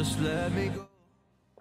just let me go.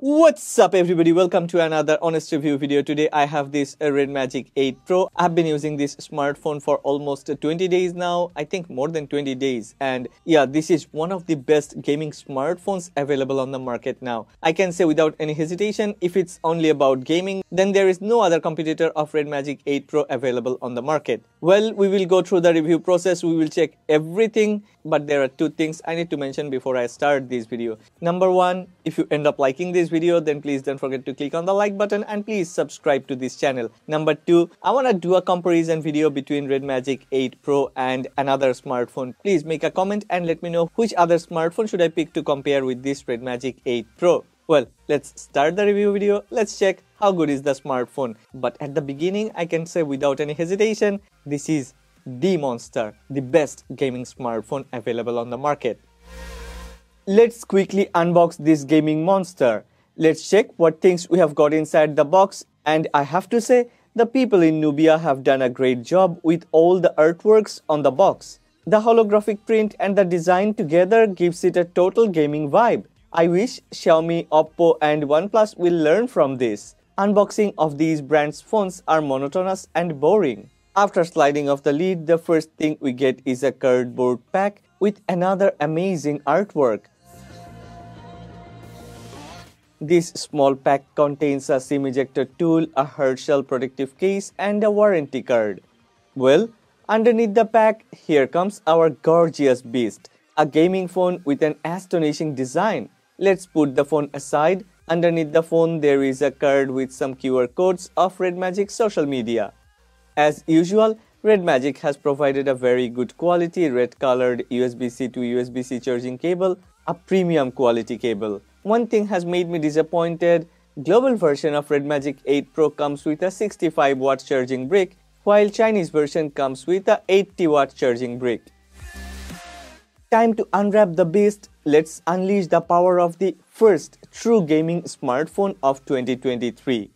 What's up everybody? Welcome to another honest review video. Today I have this Red Magic 8 Pro. I've been using this smartphone for almost 20 days now I think more than 20 days. And yeah this is one of the best gaming smartphones available on the market now. I can say without any hesitation if it's only about gaming then there is no other competitor of Red Magic 8 Pro available on the market. Well we will go through the review process. We will check everything but there are two things I need to mention before I start this video. Number one if you end up liking this video then please don't forget to click on the like button and please subscribe to this channel. Number two, I want to do a comparison video between Red Magic 8 Pro and another smartphone. Please make a comment and let me know which other smartphone should I pick to compare with this Red Magic 8 Pro. Well, let's start the review video. Let's check how good is the smartphone. But at the beginning, I can say without any hesitation, this is the monster, the best gaming smartphone available on the market. Let's quickly unbox this gaming monster. Let's check what things we have got inside the box and I have to say the people in Nubia have done a great job with all the artworks on the box. The holographic print and the design together gives it a total gaming vibe. I wish Xiaomi, Oppo and OnePlus will learn from this. Unboxing of these brands' phones are monotonous and boring. After sliding off the lid, the first thing we get is a cardboard pack with another amazing artwork. This small pack contains a SIM ejector tool, a Herschel protective case and a warranty card. Well, underneath the pack, here comes our gorgeous beast, a gaming phone with an astonishing design. Let's put the phone aside. Underneath the phone, there is a card with some QR codes of Red Magic social media. As usual, Red Magic has provided a very good quality red colored USB-C to USB-C charging cable, a premium quality cable. One thing has made me disappointed. Global version of Red Magic 8 Pro comes with a 65 watt charging brick, while Chinese version comes with a 80 watt charging brick. Time to unwrap the beast. Let's unleash the power of the first true gaming smartphone of 2023.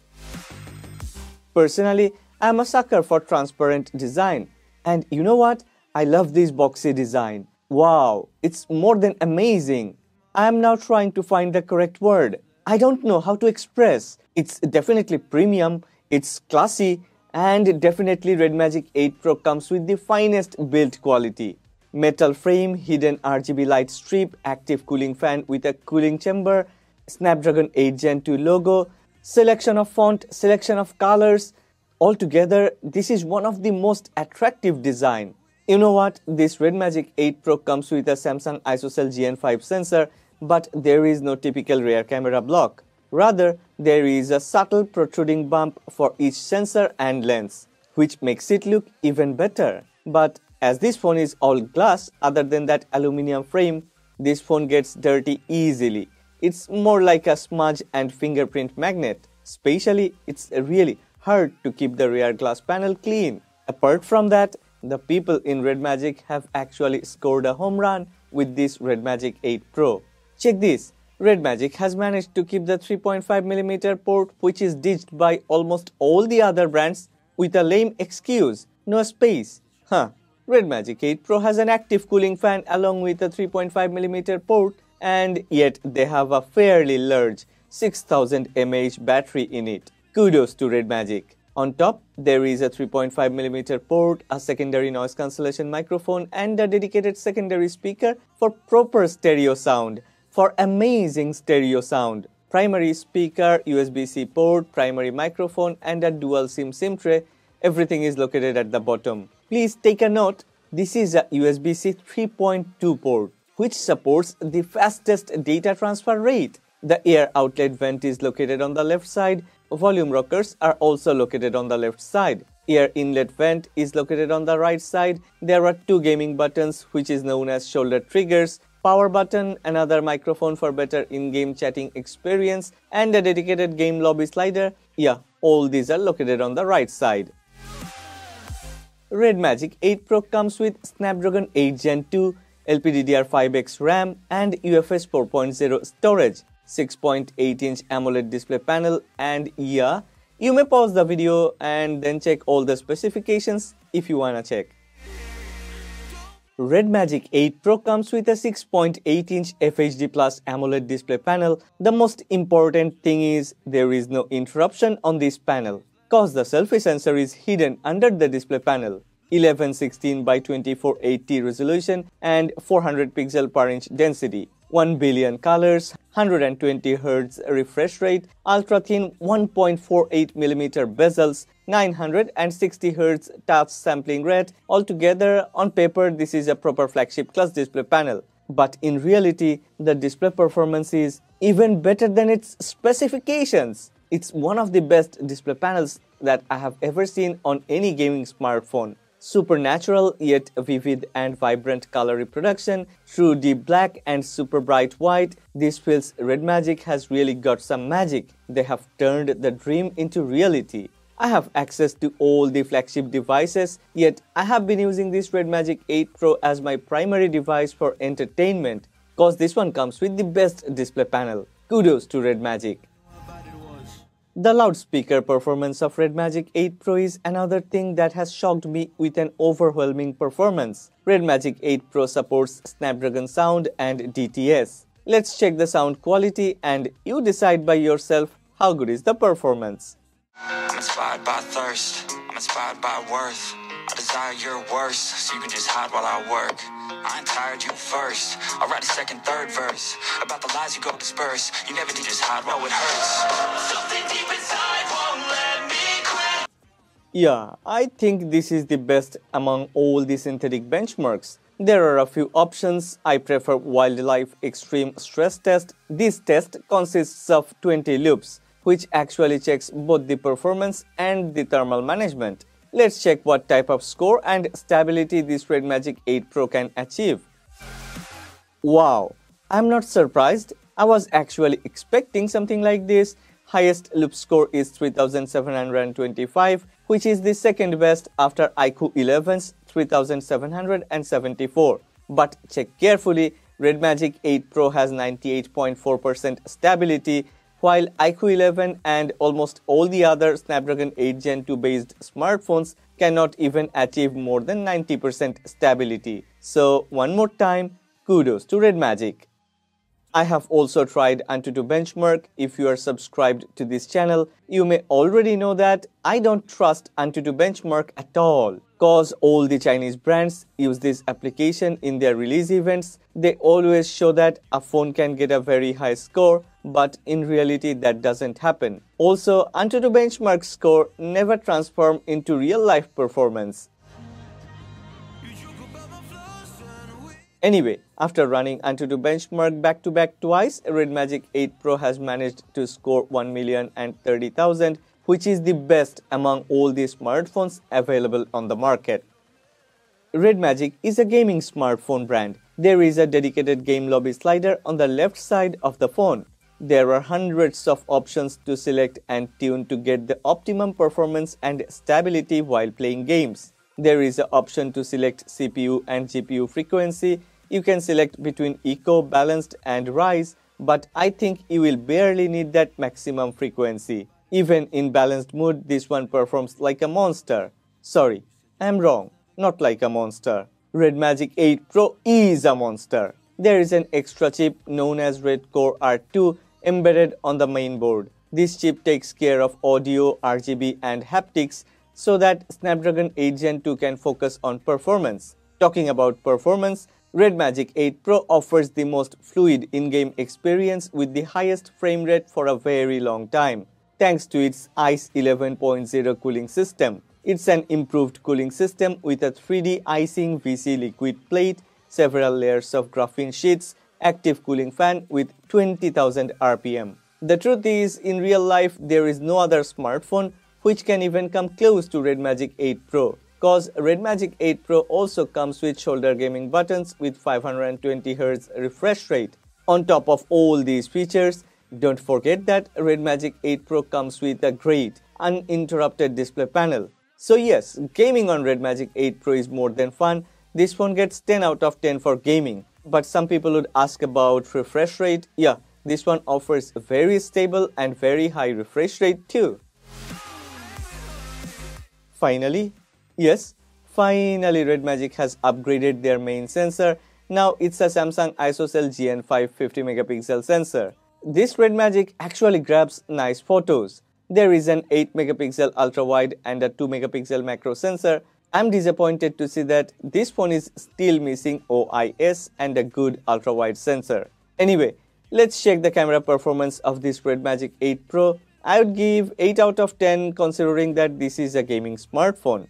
Personally, I'm a sucker for transparent design. And you know what? I love this boxy design. Wow, it's more than amazing. I am now trying to find the correct word. I don't know how to express. It's definitely premium, it's classy, and definitely Red Magic 8 Pro comes with the finest build quality. Metal frame, hidden RGB light strip, active cooling fan with a cooling chamber, Snapdragon 8 Gen 2 logo, selection of font, selection of colors. Altogether, this is one of the most attractive design. You know what? This Red Magic 8 Pro comes with a Samsung ISOCELL GN5 sensor but there is no typical rear camera block. Rather, there is a subtle protruding bump for each sensor and lens, which makes it look even better. But as this phone is all glass, other than that aluminum frame, this phone gets dirty easily. It's more like a smudge and fingerprint magnet. Especially, it's really hard to keep the rear glass panel clean. Apart from that, the people in Red Magic have actually scored a home run with this Red Magic 8 Pro. Check this. Red Magic has managed to keep the 3.5mm port which is ditched by almost all the other brands with a lame excuse, no space. Huh. Red Magic 8 Pro has an active cooling fan along with a 3.5mm port and yet they have a fairly large 6000 mAh battery in it. Kudos to Red Magic. On top, there is a 3.5mm port, a secondary noise cancellation microphone and a dedicated secondary speaker for proper stereo sound for amazing stereo sound. Primary speaker, USB-C port, primary microphone and a dual SIM SIM tray. Everything is located at the bottom. Please take a note. This is a USB-C 3.2 port which supports the fastest data transfer rate. The air outlet vent is located on the left side. Volume rockers are also located on the left side. Air inlet vent is located on the right side. There are two gaming buttons which is known as shoulder triggers power button, another microphone for better in-game chatting experience, and a dedicated game lobby slider. Yeah, all these are located on the right side. Red Magic 8 Pro comes with Snapdragon 8 Gen 2, LPDDR5X RAM, and UFS 4.0 storage, 6.8-inch AMOLED display panel, and yeah, you may pause the video and then check all the specifications if you wanna check. Red Magic 8 Pro comes with a 6.8-inch FHD Plus AMOLED display panel. The most important thing is there is no interruption on this panel, cause the selfie sensor is hidden under the display panel. 1116 by 2480 resolution and 400 pixel per inch density. 1 billion colors, 120 Hz refresh rate, ultra thin 1.48mm bezels, 960 Hz touch sampling rate. Altogether, on paper, this is a proper flagship class display panel. But in reality, the display performance is even better than its specifications. It's one of the best display panels that I have ever seen on any gaming smartphone supernatural yet vivid and vibrant color reproduction through deep black and super bright white. This feels Red Magic has really got some magic. They have turned the dream into reality. I have access to all the flagship devices, yet I have been using this Red Magic 8 Pro as my primary device for entertainment cause this one comes with the best display panel. Kudos to Red Magic. The loudspeaker performance of Red Magic 8 Pro is another thing that has shocked me with an overwhelming performance. Red Magic 8 Pro supports Snapdragon Sound and DTS. Let's check the sound quality and you decide by yourself how good is the performance. I'm inspired by thirst, I'm inspired by worth. I desire your worst, so you can just hide while I work. I ain't tired, you first. I'll write a second, third verse about the lies you go disperse. You never need just hide, no, it hurts. Something deep inside won't let me quit. Yeah, I think this is the best among all the synthetic benchmarks. There are a few options. I prefer Wildlife Extreme Stress Test. This test consists of 20 loops, which actually checks both the performance and the thermal management. Let's check what type of score and stability this Red Magic 8 Pro can achieve. Wow, I'm not surprised. I was actually expecting something like this. Highest loop score is 3725 which is the second best after iQOO 11's 3774. But check carefully, Red Magic 8 Pro has 98.4% stability while iQOO 11 and almost all the other Snapdragon 8 Gen 2 based smartphones cannot even achieve more than 90% stability. So one more time, kudos to Red Magic. I have also tried Antutu Benchmark. If you are subscribed to this channel, you may already know that I don't trust Antutu Benchmark at all. Cause all the Chinese brands use this application in their release events. They always show that a phone can get a very high score, but in reality that doesn't happen. Also, Antutu Benchmark score never transform into real life performance. Anyway, after running Antutu benchmark back-to-back twice, Red Magic 8 Pro has managed to score 1,030,000, which is the best among all the smartphones available on the market. Red Magic is a gaming smartphone brand. There is a dedicated game lobby slider on the left side of the phone. There are hundreds of options to select and tune to get the optimum performance and stability while playing games. There is an option to select CPU and GPU frequency you can select between eco, balanced and rise, but I think you will barely need that maximum frequency. Even in balanced mode, this one performs like a monster. Sorry, I'm wrong, not like a monster. Red Magic 8 Pro is a monster. There is an extra chip known as Red Core R2 embedded on the main board. This chip takes care of audio, RGB and haptics so that Snapdragon 8 Gen 2 can focus on performance. Talking about performance, Red Magic 8 Pro offers the most fluid in-game experience with the highest frame rate for a very long time, thanks to its ICE 11.0 cooling system. It's an improved cooling system with a 3D icing VC liquid plate, several layers of graphene sheets, active cooling fan with 20,000 RPM. The truth is, in real life, there is no other smartphone which can even come close to Red Magic 8 Pro cause Red Magic 8 Pro also comes with shoulder gaming buttons with 520Hz refresh rate. On top of all these features, don't forget that Red Magic 8 Pro comes with a great uninterrupted display panel. So yes, gaming on Red Magic 8 Pro is more than fun. This phone gets 10 out of 10 for gaming. But some people would ask about refresh rate. Yeah, this one offers very stable and very high refresh rate too. Finally, Yes, Finally, Red Magic has upgraded their main sensor. Now it's a Samsung ISOCELL GN5 50 megapixel sensor. This Red Magic actually grabs nice photos. There is an 8 megapixel ultra wide and a 2 megapixel macro sensor. I'm disappointed to see that this phone is still missing OIS and a good ultra wide sensor. Anyway, let's check the camera performance of this Red Magic 8 Pro. I would give 8 out of 10 considering that this is a gaming smartphone.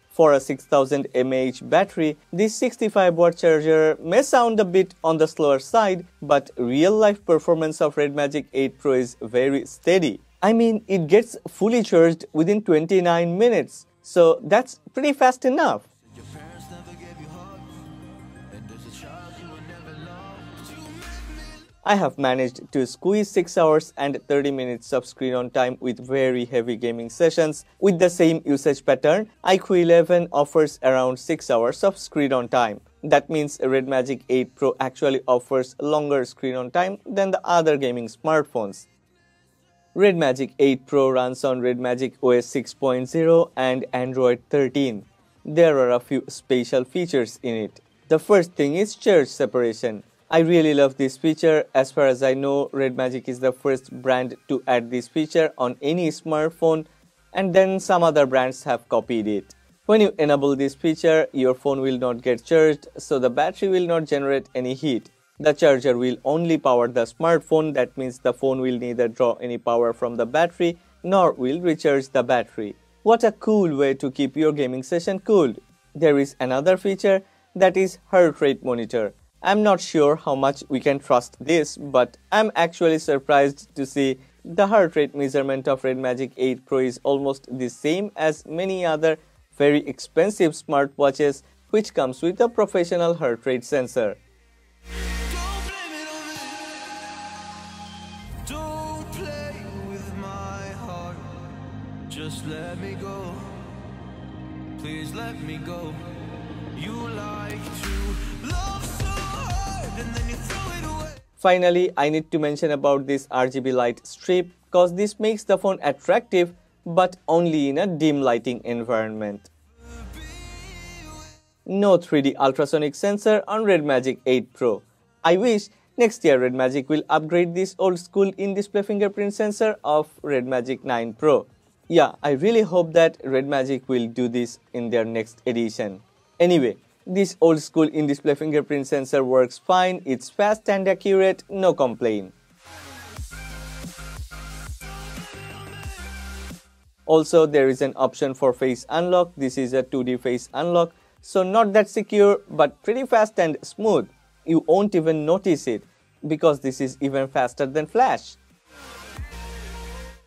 for a 6000 mAh battery. This 65 watt charger may sound a bit on the slower side, but real life performance of Red Magic 8 Pro is very steady. I mean, it gets fully charged within 29 minutes, so that's pretty fast enough. I have managed to squeeze 6 hours and 30 minutes of screen on time with very heavy gaming sessions. With the same usage pattern, iQOO 11 offers around 6 hours of screen on time. That means Red Magic 8 Pro actually offers longer screen on time than the other gaming smartphones. Red Magic 8 Pro runs on Red Magic OS 6.0 and Android 13. There are a few special features in it. The first thing is charge separation. I really love this feature. As far as I know, Red Magic is the first brand to add this feature on any smartphone and then some other brands have copied it. When you enable this feature, your phone will not get charged, so the battery will not generate any heat. The charger will only power the smartphone, that means the phone will neither draw any power from the battery nor will recharge the battery. What a cool way to keep your gaming session cool. There is another feature that is heart rate monitor. I'm not sure how much we can trust this, but I'm actually surprised to see the heart rate measurement of Red Magic 8 Pro is almost the same as many other very expensive smartwatches which comes with a professional heart rate sensor. Just let me go. Please let me go. Finally, I need to mention about this RGB light strip cause this makes the phone attractive but only in a dim lighting environment. No 3D ultrasonic sensor on Red Magic 8 Pro. I wish next year Red Magic will upgrade this old school in-display fingerprint sensor of Red Magic 9 Pro. Yeah, I really hope that Red Magic will do this in their next edition. Anyway, this old school in-display fingerprint sensor works fine, it's fast and accurate, no complaint. Also, there is an option for face unlock. This is a 2D face unlock. So not that secure, but pretty fast and smooth. You won't even notice it because this is even faster than Flash.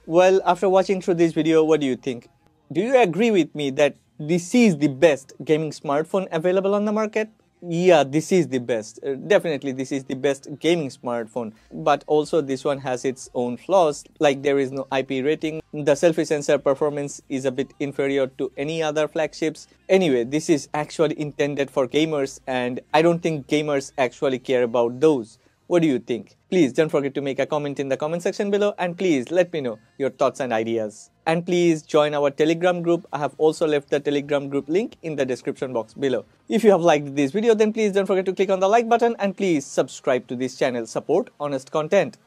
Well, after watching through this video, what do you think? Do you agree with me that this is the best gaming smartphone available on the market. Yeah this is the best. Uh, definitely this is the best gaming smartphone. But also this one has its own flaws like there is no ip rating. The selfie sensor performance is a bit inferior to any other flagships. Anyway this is actually intended for gamers and i don't think gamers actually care about those what do you think? Please don't forget to make a comment in the comment section below and please let me know your thoughts and ideas. And please join our telegram group. I have also left the telegram group link in the description box below. If you have liked this video then please don't forget to click on the like button and please subscribe to this channel. Support honest content.